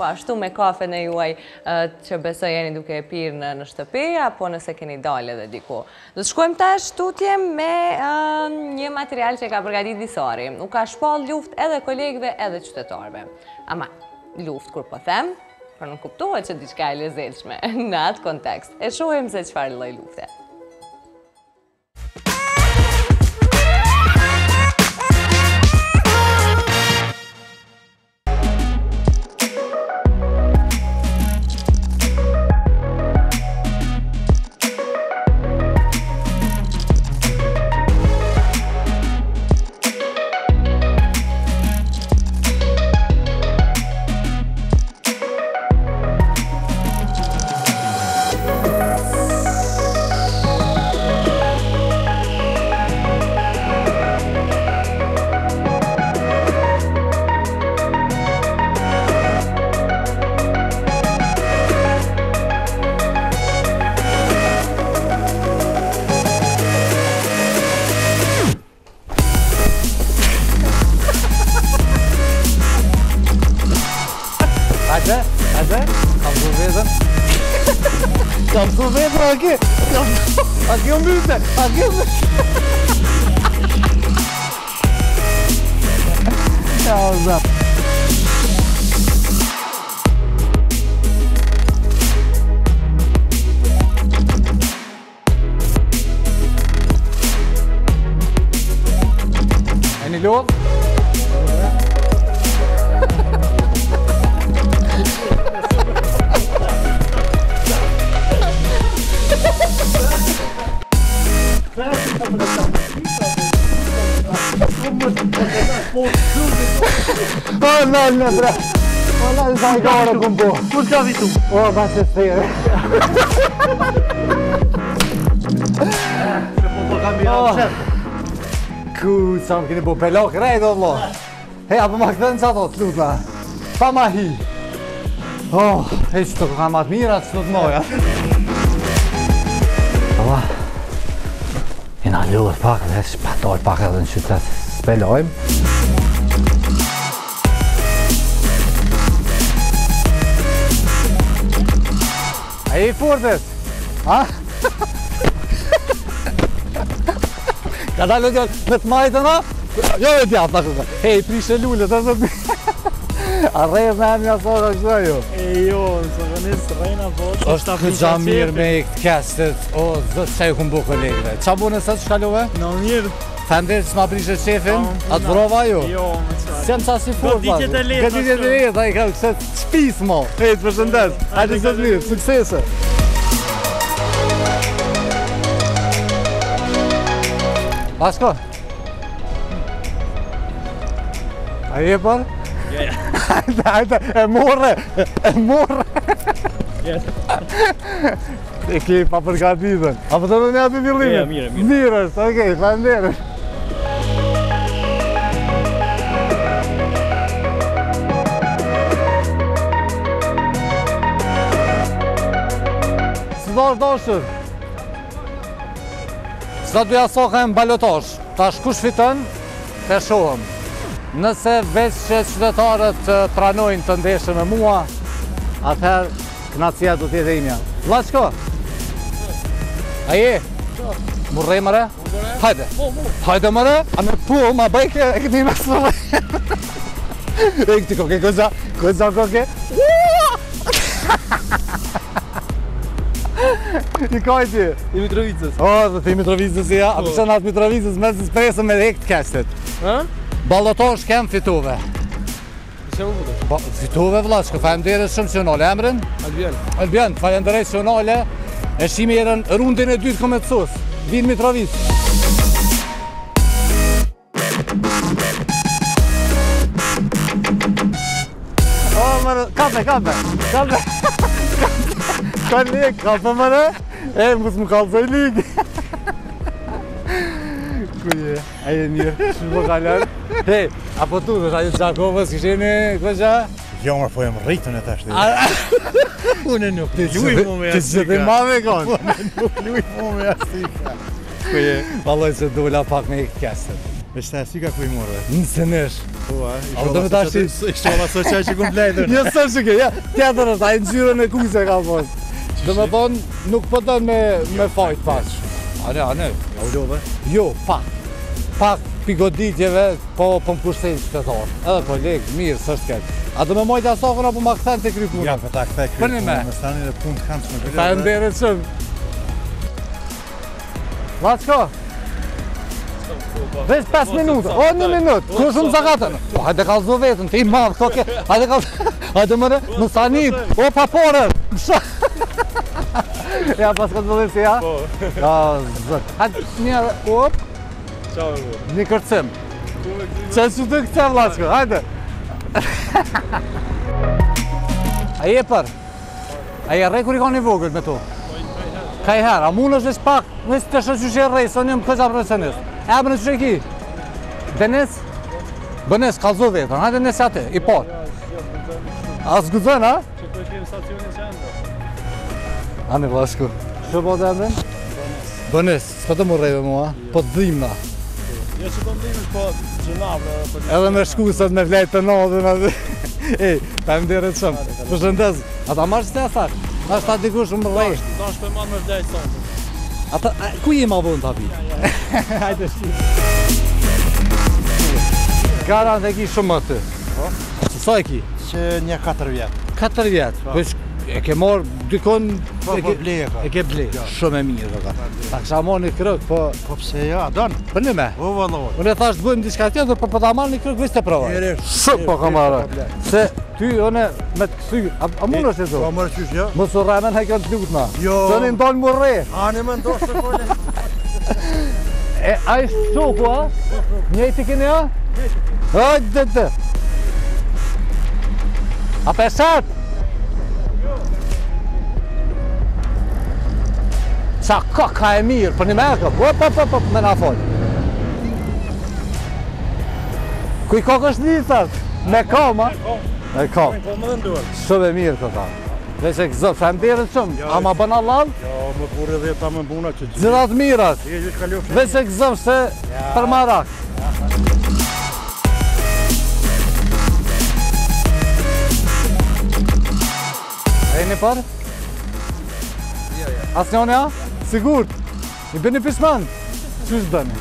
po ashtu me kafe në juaj që besoj jeni duke e pirë në shtëpia, po nëse keni dalë edhe diku. Do të shkojmë ta shtutje me një material që ka përgatit disori. U ka shpall luft edhe kolegve edhe qytetarve. Ama, luft kur po them, për nuk kuptohet që diçka e lezeqme në atë kontekst. E shohem se qëfar loj luftet. Ada, ada, kapsul beyazan. kapsul beyazan akıyor. Akıyor mu bizden? Akıyor mu? Ya Allah'ım. Oh no, no, bro. Oh no, it's like all the combo. Full job is too. Oh, that's a fair. Good, I'm going to be a lot. Hey, I'm going to make a lot. I'm going make a Oh, I'm going to make a lot. I'm lullë pak, dhe shpatoj pak edhe në që të spelojmë. A i furtës? Ha? Ka dalë në të majtë në? Jo, jo, djafë, në këtë. Hej, prishe lullë, A rejë me emja sa ka këta jo? E jo, së gënis rejna po të shtafin qështë qështë qështë mirë me i këtë kjestët, o zësë që e këmë bukë kolegëve. Qa bu nësë të shkallove? Në njërë Fendi që ma prishe qefin, po, a të vrova jo? Jo, me qarë. Sem qa si furë, bërë. Gëtë këtë e letë, bërë. Gëtë i këtë e letë, a i këtë e të përshëndes. A të zëtë mirë, suksese. Pasko. A je parë? Ja, ja. E morre, e morre. E kje pa përgatitën. A përta po në një atë të dillimit? Ja, mire, mire. Mire, mirë. Mirë, është, në faleminderit. Së dosh, doshër? Së da duja soka e balotosh. Ta shkush fitën, të shohëm. Nëse veç që qytetarët që pranojnë të ndeshe me mua, atëherë këna cia du tjetë e imja. Vla që ko? A je? Murrej mëre? Murrej mëre? Hajde! Hajde mëre? A me pu, ma bajke, e këtë një me së mëre. E këtë koke, këtë i koke, këtë i koke. I kajti? I Mitrovicës. O, dhe ti Mitrovicës i ja. A po. përse në atë Mitrovicës, me së spresëm edhe e këtë kështet. Balloton shkem fituve. Se u fitove? Po, ba, fituve vla, shumë që nële, emrin? Albion. Albion, fajmë dire që nële, e shimi erën rundin e dytë këmë të sus, vinë Mitrovic. O, po, mërë, kape, kape. Kape. Kape kafe, kafe, kafe, kafe, kape kafe, kafe, kafe, kujë, aje një, që më kalan. Hej, apo tu, dhe shajtë Gjakovës, kështë e në këtësha? Po jo, më rëpojëm rritën e të Unë e nuk, të lujë mu me asika. Të zëtë e mame e Unë nuk, të lujë mu me asika. Kujë, paloj që du la pak me i kësët. Me shtë e asika kujë morë dhe? Në të nësh. Jo, po, e shkolla së qaj që kumë plejtën. Jo, së shukë, ja, të jetër është, a i në gjyre në kujë ka posë. Dhe me thonë, nuk pëtën me fajtë pasë. Ane, ane, A u ljove? Jo, pak. Pak pigoditjeve, po për po më që të thonë. Edhe koleg, mirë, sështë është A do me mojtë aso apo më akëthen të kry Ja, për ta këthe kry më stani dhe punë të këmës me këllë. Ta e ndere të shumë. Va të 5 minutë, o një minutë, kërësë më zakatën. Po, hajde ka zdo vetën, ti mamë, hajde ka zdo hajde mëre, më stani, o papore, më Ja, pas këtë dodim si ja? Po. A, zëk. Hajtë një arë, uop. Qa me uop? Një kërcim. Qa po, e që të këtë e vlasko, hajtë. A je për? A je e rej kër i ka një vogët me tu? Ka i herë. A mund është vesh pak, nështë të shë që që e rej, së një më këtë apërë E abërë në që që e ki? Benes? Benes, ka zëve, të në hajtë në nësja i parë. A zgëzën, a? Që të e Ani Vlasku. Që po të emrin? Bënes Bënes, s'pa të më rejve mua, po të dhimna. Jo që po të dhimin, po gjinavë. Po edhe me shku sot me vlejt për nodhë me dhe. E, pa më dirit shumë. Për shëndez, a ta marrë që të e thakë? Ma shta diku shumë më rejtë. Ta është për marrë me vlejt të nodhë. A ta, ku i ma të api? Hajde shki. Garan dhe ki shumë më të. Sa e ki? Që një 4 vjetë. 4 vjetë? e ke marr dikon po po bleja e ke ble shumë e mirë vetë ta sa marrni krok po po pse jo don po vallë unë thash të bëjmë diçka tjetër po po ta një krok vetë të provoj shë po ka marrë po, po, se ty unë me të sy a, a mundesh të thosh po marrësh ti jo mos u rramën ha kanë lutna jo tani murrë ani më ndosë kole e ai shoku a njëti keni a Ajde, dhe, dhe. A pesat? sa ka ka e mirë për një me eke, po, po, po, po, me nga fojtë. Kuj ka është një, thasë, me ka, ma? Me ka, me ka, me ka, me shumë e mirë, këta, Dhe që e këzot, fem të jetë shumë, jo, a ma bëna lavë? Jo, më kurë e dhe ta më mbuna që gjithë. Gjithat mirat, mirës, dhe që e këzot, se për marakë. Jo, Ejni jo. për? Asë njën e a? Sigur, I bëni pishman. Si s'bëni?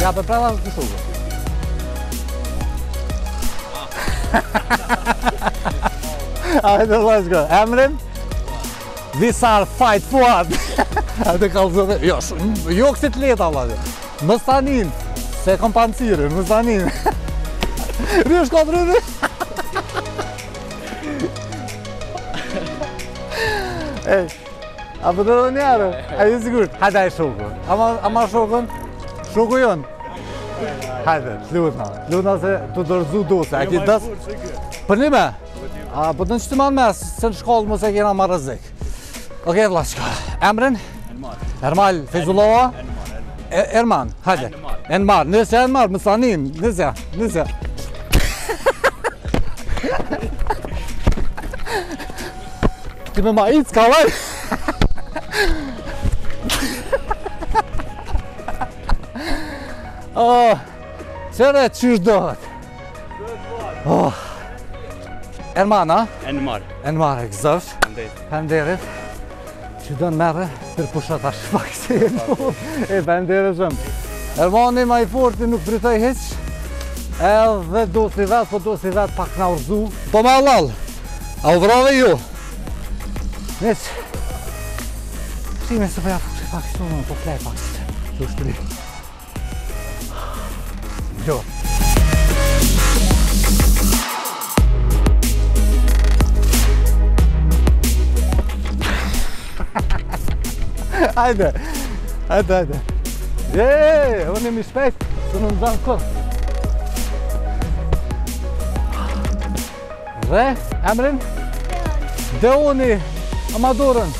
Ja, për prava të sugë. A e të lojtë shko, emrin? This are fight fuat! A e të kalëzëve, jo, shumë, jo kësit letë, Allah, jo. Më stanin, se kom pancirë, më stanin. Rrë shko të rrë, Ej, a për po të dhe njerë? A ju sigur? Hajde, aj shoku. A ma shokën? Shoku jënë? Hajde, të luna se të dërzu dosë. A ti dës... Për një me? A për po të në të manë me, se në shkollë mëse kena ma rëzik. Oke, vla, shka. Emrin? Enmar. Ermal Fezullova? Erman, hajde. Enmar. Enmar, nëse Enmar, mësanin, nëse, nëse. Ti me ma i të kalaj Qërë e dohet? Oh. Erman, a? Enmar. Enmar, e këzëf. Hëndetit. Hëndetit. Që do në merë për pusha të ashtë se e në. E për hëndetit Ermani ma i forti nuk pritaj heq. Edhe do si vetë, po do si vetë pak në urzu. Po ma lalë, a u vrave ju? Więc przyjmę sobie fakt, no to chleba. Cóż ty. Jo. Hajde, hajde, hajde. Je, oni mi spet su nam dal kor. Re, Amrin? Deoni. Deoni. në dorën,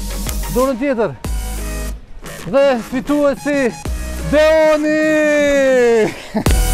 dorën tjetër. Dhe fitu e si Deoni!